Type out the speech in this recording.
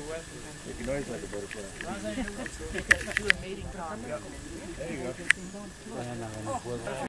Make a noise like a butterfly. There you go.